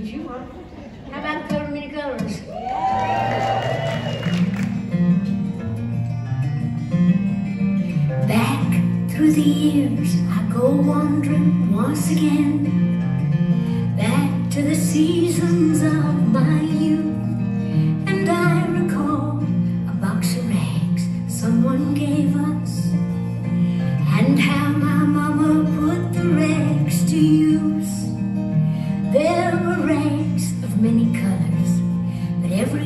If you want. How about of many colors? Back through the years, I go wandering once again. Back to the seasons of my youth. And I recall a box of rags someone gave us. And how my mama put the rags to use.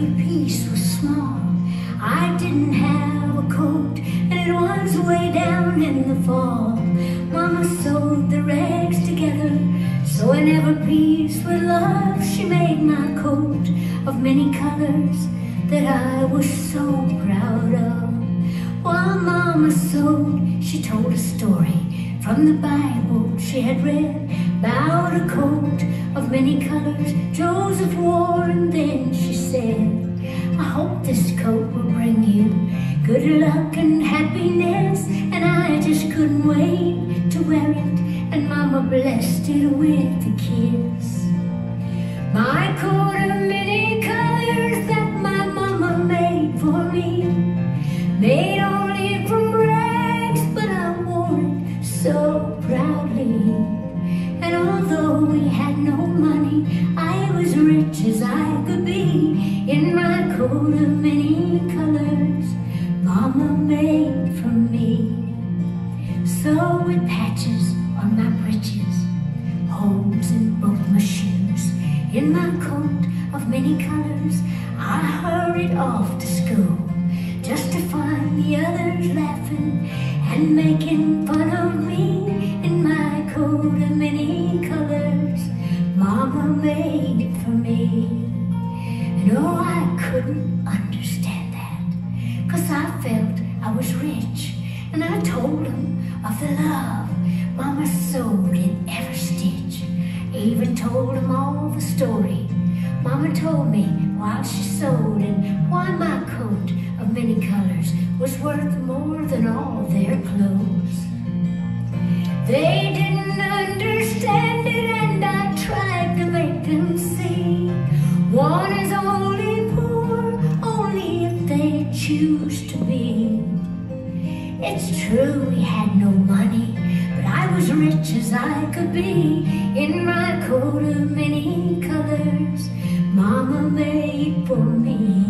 Every piece was small. I didn't have a coat, and it was way down in the fall. Mama sewed the rags together, so in every piece with love, she made my coat of many colors that I was so proud of. While Mama sewed, she told a story from the Bible she had read about a coat of many colors Joseph happiness. And I just couldn't wait to wear it, and Mama blessed it with a kiss. My coat of many colors that my mama made for me, made only from rags, but I wore it so proudly. And although we had no money, I was rich as I could be in my coat of many colors Mama made for me. So with patches on my breeches, holes in both my shoes, in my coat of many colors, I hurried off to school just to find the others laughing and making fun of me in my coat of many colors Mama made for me. And oh, I couldn't understand him of the love Mama sewed in every stitch. Even told him all the story Mama told me while she sewed and why my coat of many colors was worth more than all their clothes. They didn't understand it and I tried to make them see. One is only poor only if they choose to be. It's true we had no money, but I was rich as I could be. In my coat of many colors Mama made for me,